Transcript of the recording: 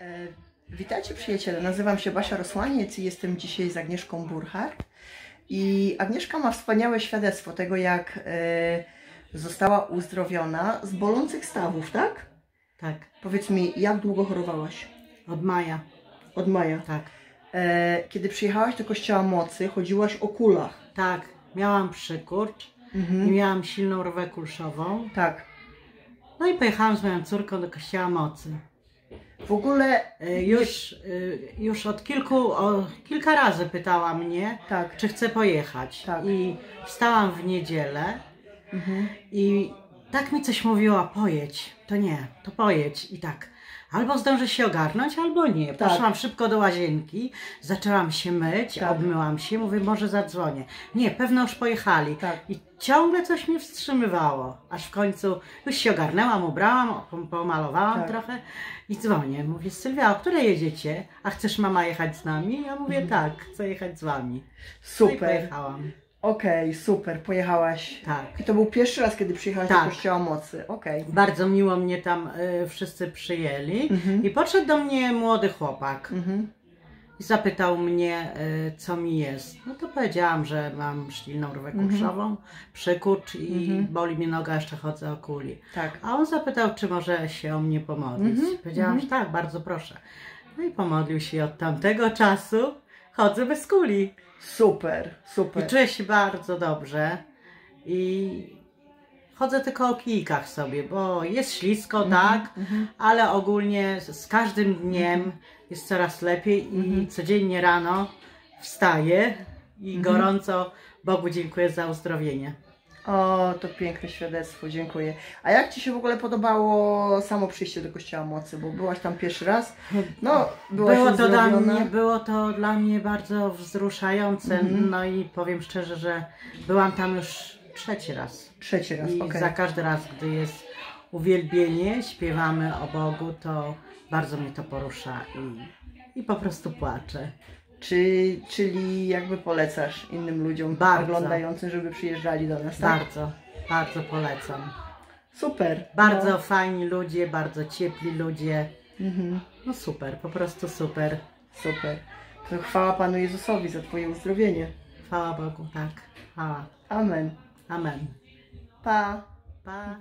E, Witajcie przyjaciele, nazywam się Basia Rosłaniec i jestem dzisiaj z Agnieszką Burchardt. I Agnieszka ma wspaniałe świadectwo tego, jak e, została uzdrowiona z bolących stawów, tak? Tak, Powiedz mi, jak długo chorowałaś? od maja, Od maja. tak. E, kiedy przyjechałaś do Kościoła Mocy, chodziłaś o kulach. Tak, miałam przykurcz i Mhm. miałam silną rwę kulszową. Tak. No i pojechałam z moją córką do kościoła mocy. W ogóle, E, Już, e, już od kilku, o, kilka razy pytała mnie, tak. czy chcę pojechać. Tak. I wstałam w niedzielę Mhm. i tak mi coś mówiła, pojedź. To nie, to pojedź. I tak, albo zdążę się ogarnąć, albo nie. Tak. Poszłam szybko do łazienki, zaczęłam się myć, Tak. obmyłam się, mówię, może zadzwonię. Nie, pewno już pojechali. Tak. I ciągle coś mnie wstrzymywało. Aż w końcu już się ogarnęłam, ubrałam, pom- pomalowałam Tak. trochę i dzwonię. Mówię, Sylwia, o której jedziecie? A chcesz mama jechać z nami? Ja mówię, tak, chcę jechać z wami. No i Super. pojechałam. Okej, super, pojechałaś. Tak. I to był pierwszy raz, kiedy przyjechałaś Tak. do Kościoła Mocy. Okej. Bardzo miło mnie tam y, wszyscy przyjęli. Mhm. I podszedł do mnie młody chłopak Mhm. i zapytał mnie, y, co mi jest. No to powiedziałam, że mam ślilną rwę kurczową, przykurcz i Mhm. boli mnie noga, jeszcze chodzę o kuli. Tak. A on zapytał, czy może się o mnie pomodlić. Mhm, Powiedziałam, mhm. że tak, bardzo proszę. No i pomodlił się i od tamtego czasu chodzę bez kuli. Super, I super. czuję się bardzo dobrze. I chodzę tylko o kijkach sobie, bo jest ślisko, tak, Mhm. ale ogólnie z każdym dniem jest coraz lepiej i Mhm. codziennie rano wstaję i Mhm. gorąco Bogu dziękuję za uzdrowienie. O, to piękne świadectwo, dziękuję. A jak Ci się w ogóle podobało samo przyjście do Kościoła Mocy? Bo byłaś tam pierwszy raz. No, byłaś Było to, dla mnie, było to dla mnie bardzo wzruszające. Mhm. No i powiem szczerze, że byłam tam już trzeci raz. Trzeci raz, I okej. za każdy raz, gdy jest uwielbienie, śpiewamy o Bogu, to bardzo mnie to porusza i, i po prostu płaczę. Czy, czyli jakby polecasz innym ludziom Bardzo. oglądającym, żeby przyjeżdżali do nas, tak? Bardzo, bardzo polecam. Super. Bardzo No. fajni ludzie, bardzo ciepli ludzie. Mhm. No super, po prostu super. Super. To chwała Panu Jezusowi za Twoje uzdrowienie. Chwała Bogu, tak. Chwała. Amen. Amen. Pa. Pa.